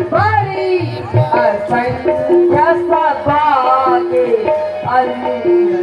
बड़ी सभा के अंदर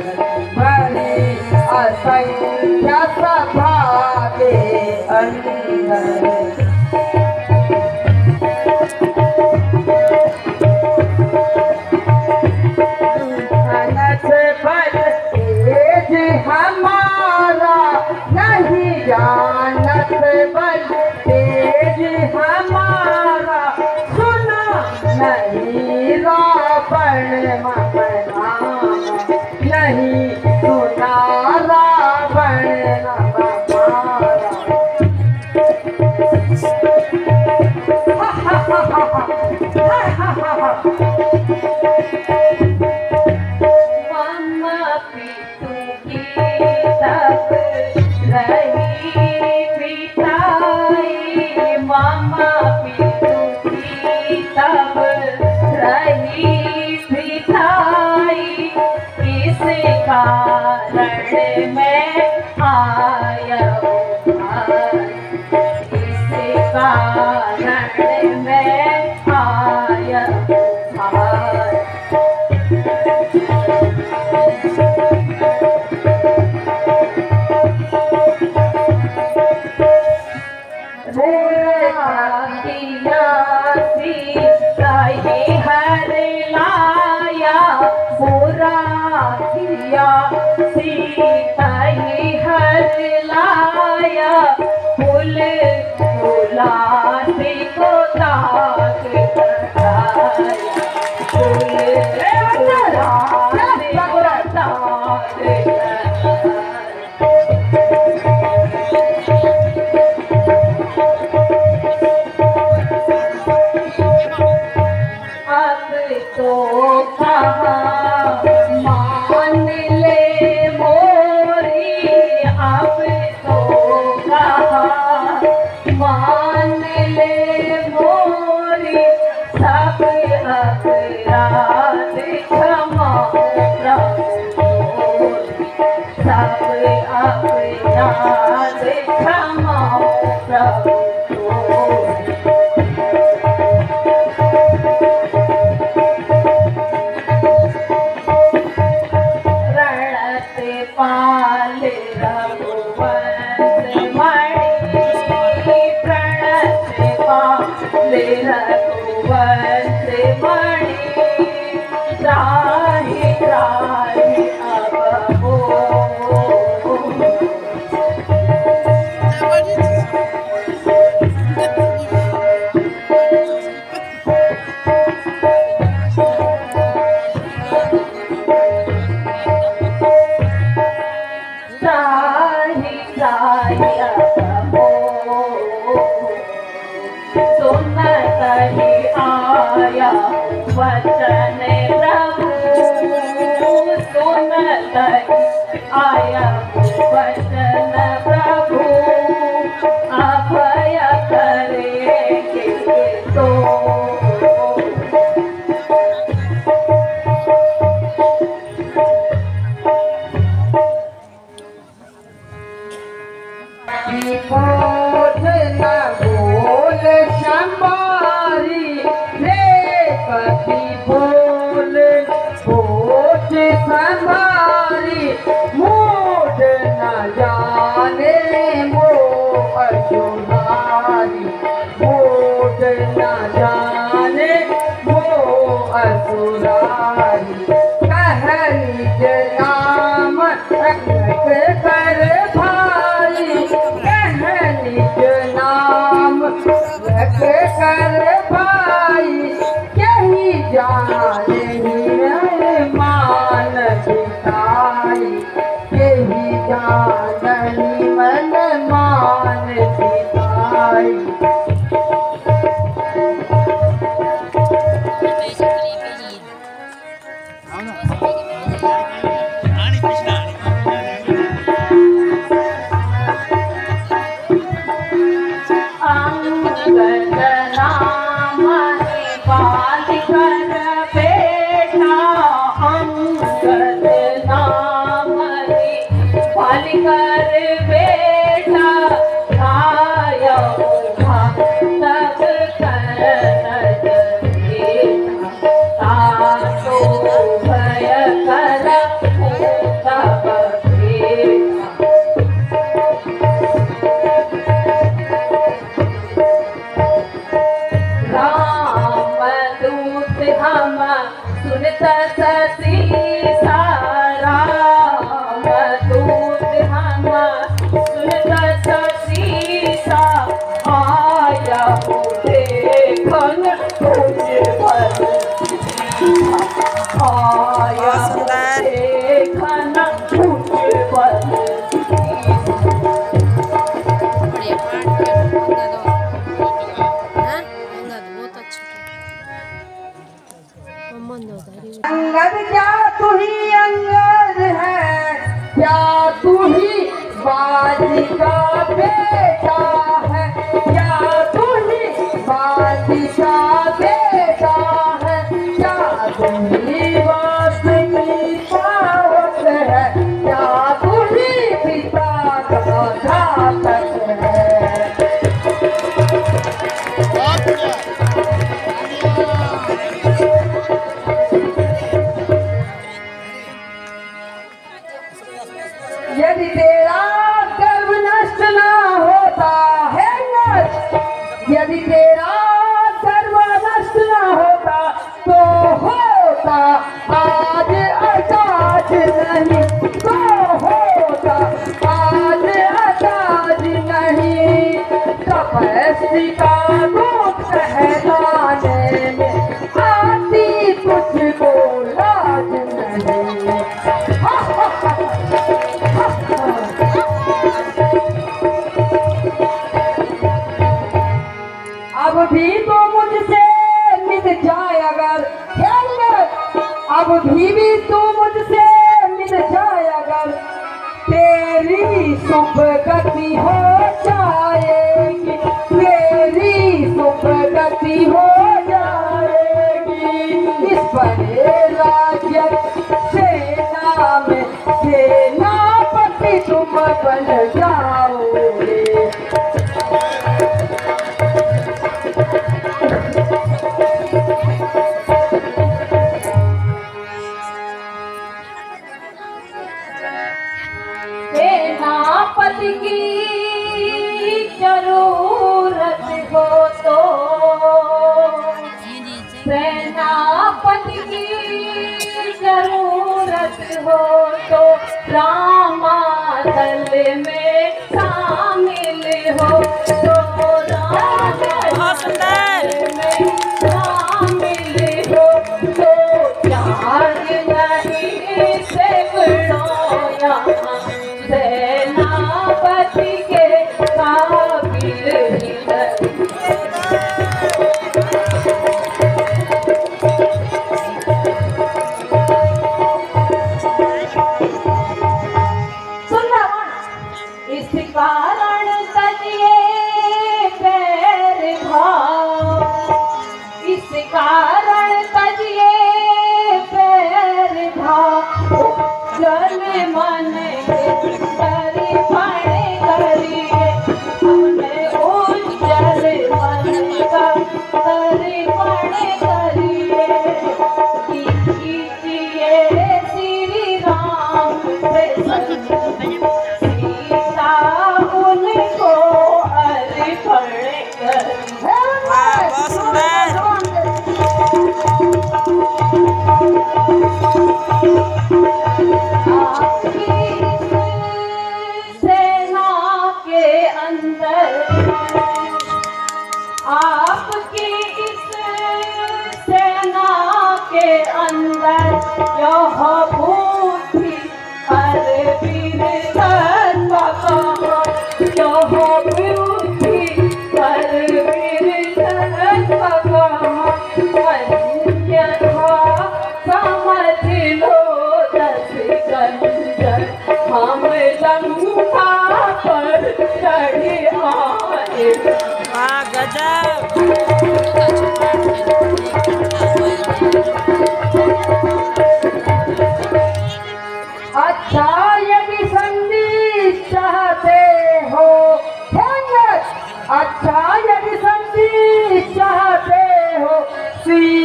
अच्छा यदि संगीत चाहते हो। स्वीकार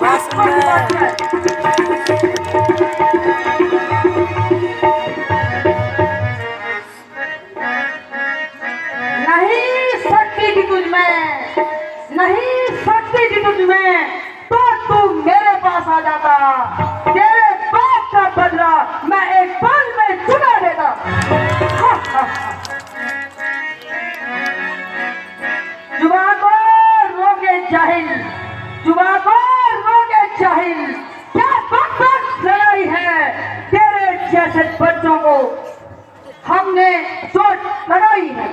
नहीं सकती थी तुझ में तो तू मेरे पास आ जाता। लगाई है।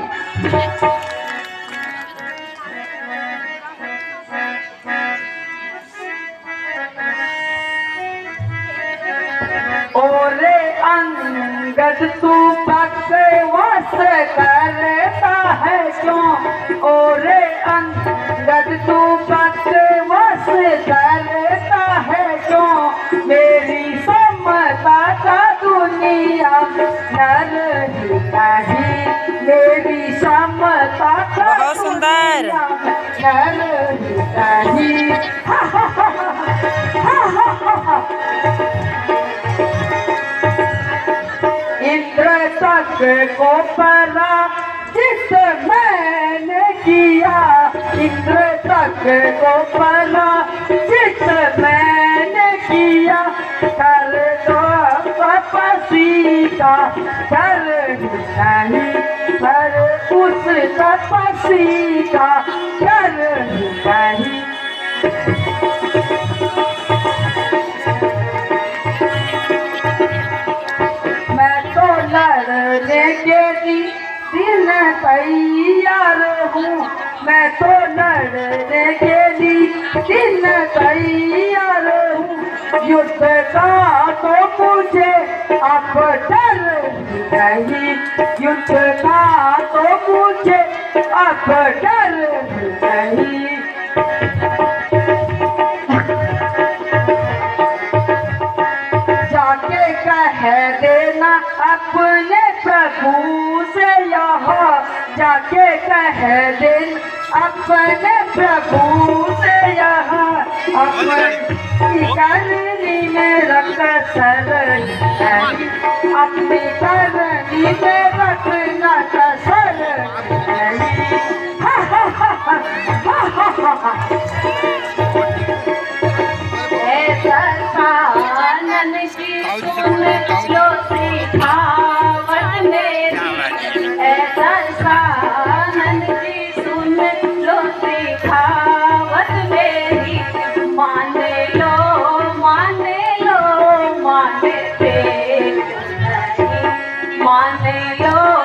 ओरे अंगद तू बकवास करता है क्यों? ओरे अंगद तू बकवास करता है क्यों? मेरी समता का दुनिया नर ही। नहीं बहुत सुंदर। इंद्र तक को परा जिस मैंने किया इंद्र तक को परा जिस मैंने किया कर दो तपसी का कर नहीं पर उस तपसी का कर मैं तो लड़ने के दिन तैयार हूँ। मैं तो लड़ने के दिन तैयार हूँ। युद्ध का तो मुझे अब डर नहीं युद्ध का तो मुझे अब डर नहीं जाके कह देना अपने प्रभु से यहाँ। जाके कह देना अपने प्रभु से यहाँ। अपनी करनी में रख सरनी अपनी करनी में रखना कसर है। Oh.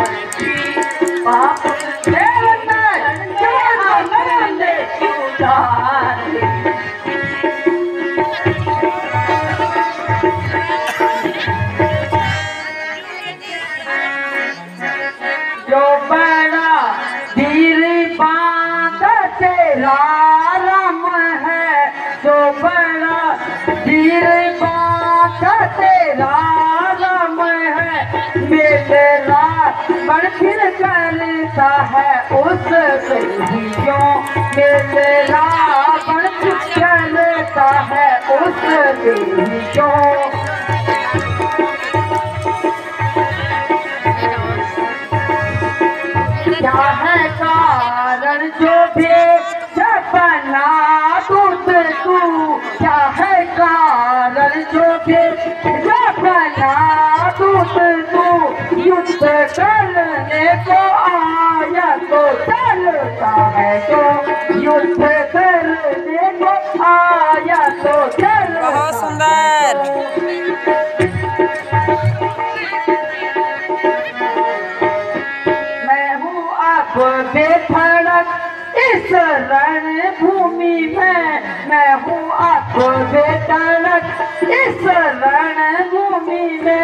పాపం దేవత శివుడా लगता है उस क्यों मेरे रावण कहता है उस क्यों युद्ध करने को आया तो चलता है तो युद्ध करने को आया तो चलता बहुत सुंदर।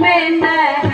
मैं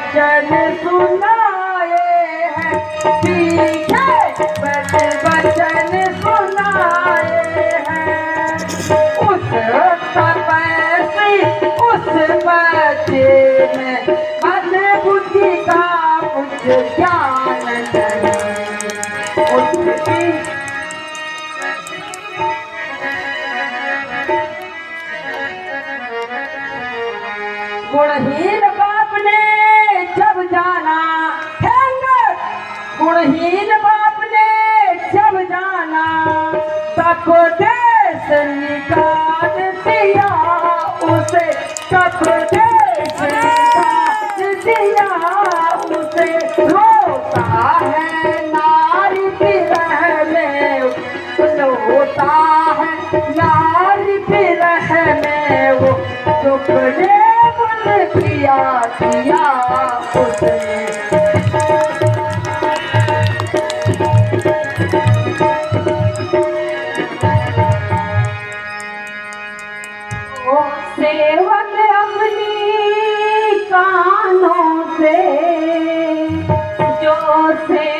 वचन सुना अपनी कानों से जो से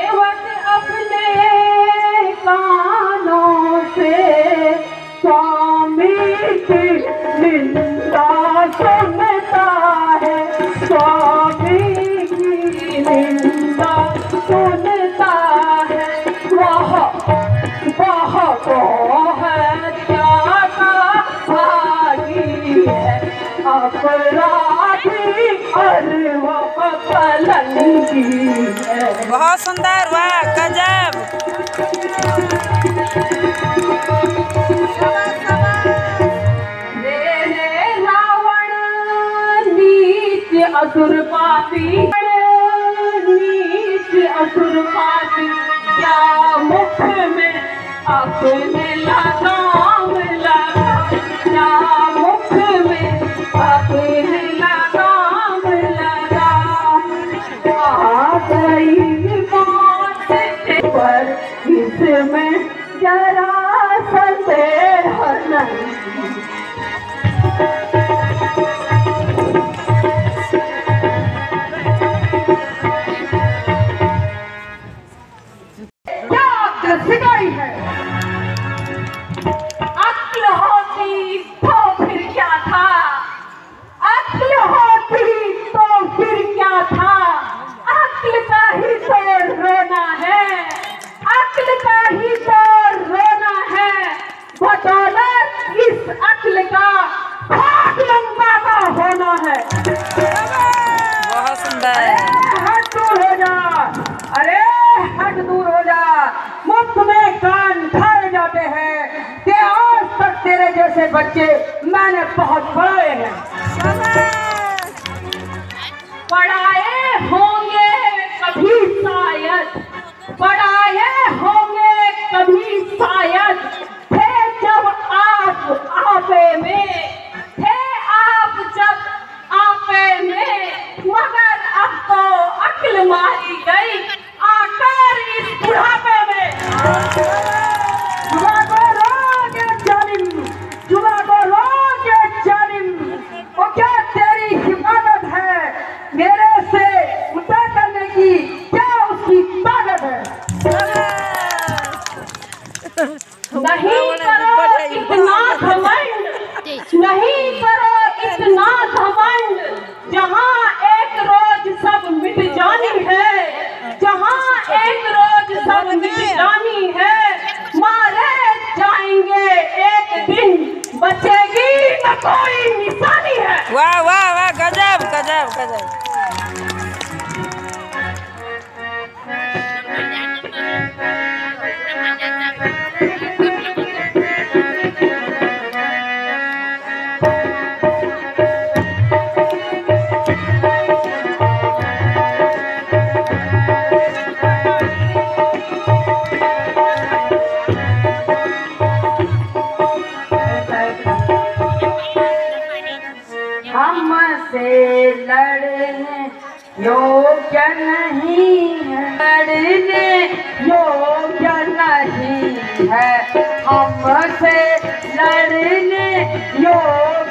असुर पापी। नीच असुर पापी। क्या मुख में अपने लगा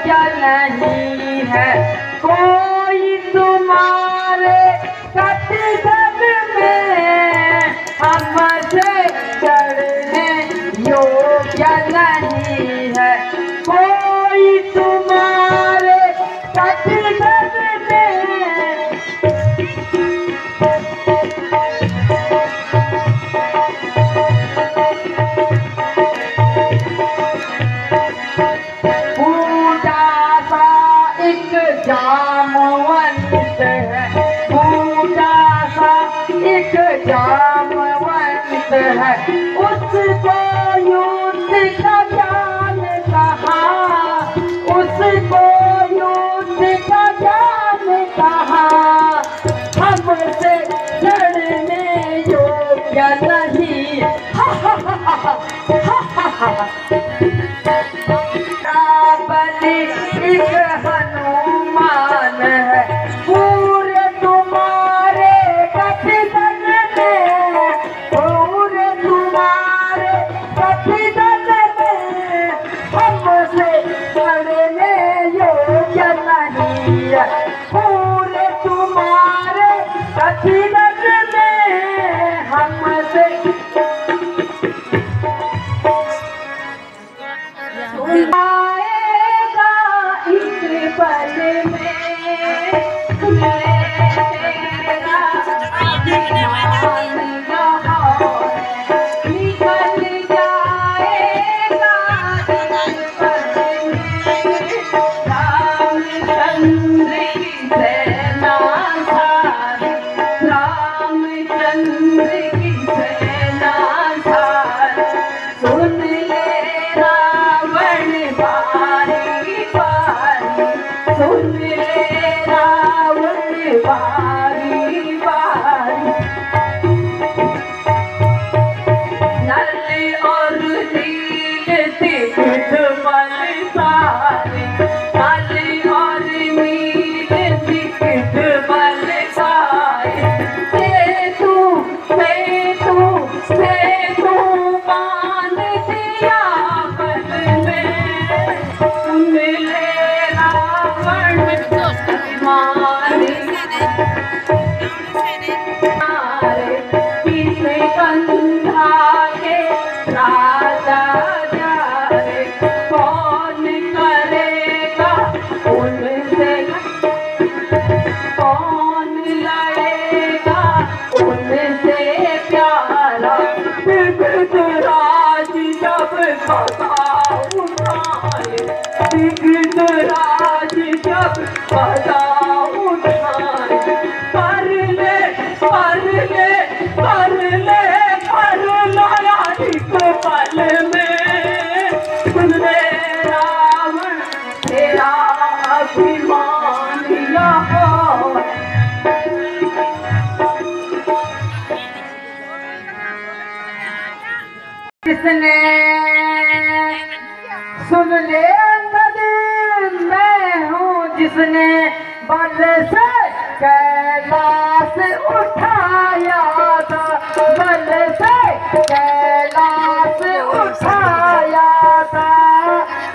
वजह नहीं है। कोई तुम्हारे सत्संग में हम हमसे करने योग्य नहीं है। कोई तुम ha ha ha ha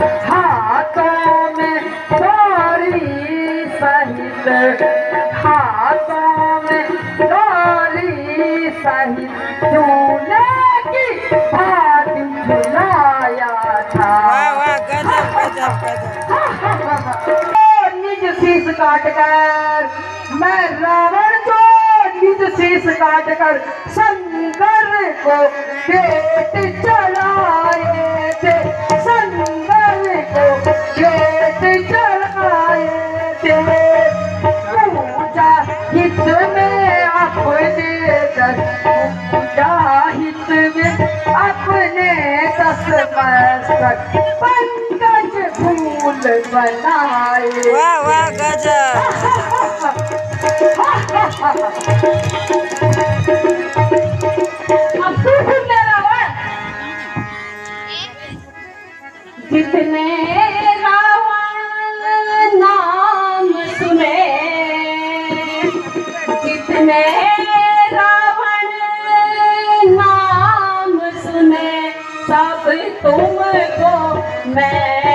हाथों में डोरी सहित हाथों में डोरी सहित चूने की भांति झुलाया था। निज शीश काट कर मैं रावण को निज शीश काट कर शंकर को दे पंकज फूल बनाए वाह वाह गजब। को मैं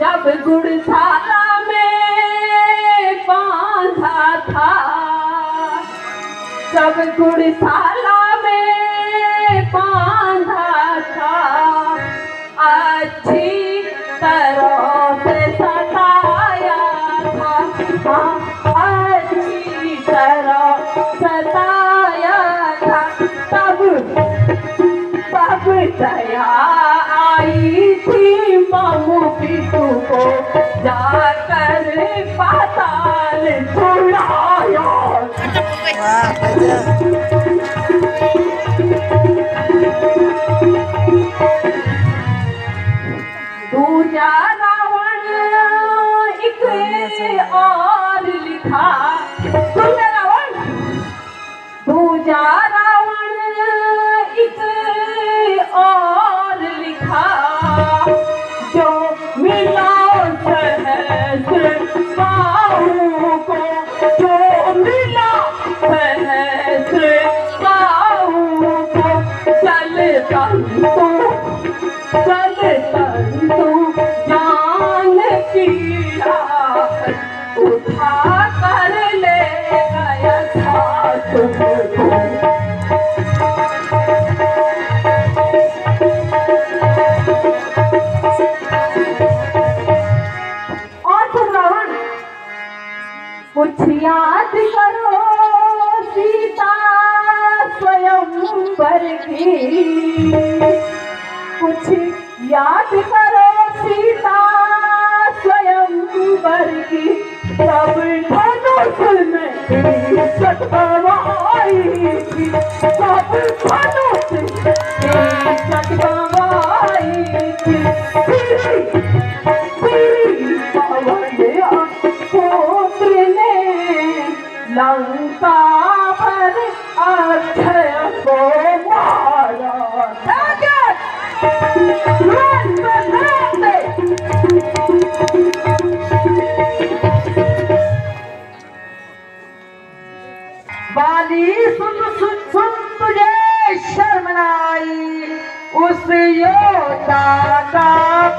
जब गुड़साला में बांधा था जब गुड़साला 와, 맞아. কান্দ 快走 उस योदा का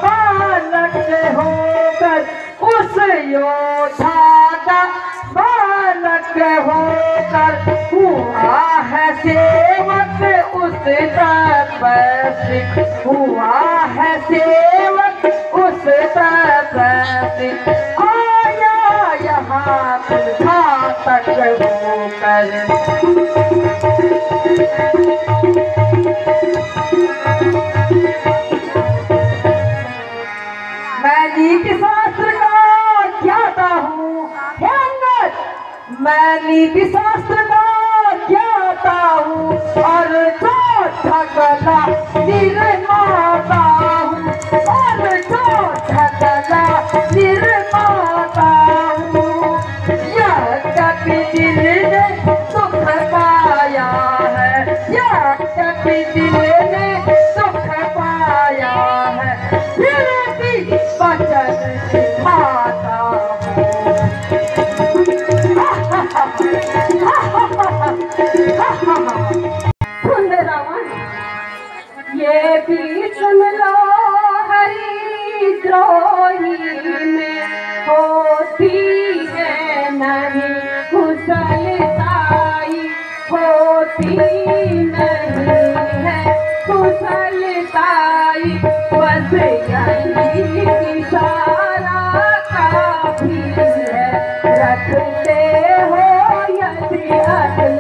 बालक होकर उस योदा का बालक होकर, हुआ है सेवक उस तपस्विक हुआ है सेवक उस तपस्विक आया यहाँ तक होकर। मैं नीति शास्त्र का ज्ञाता हूँ और चौथा कला निर्माता हूँ। और चौथा कला निर्माता हूँ। यह कभी दिल ने सुख पाया है। यह कभी दिल ने सुख पाया है। फिर भी बचन सिखा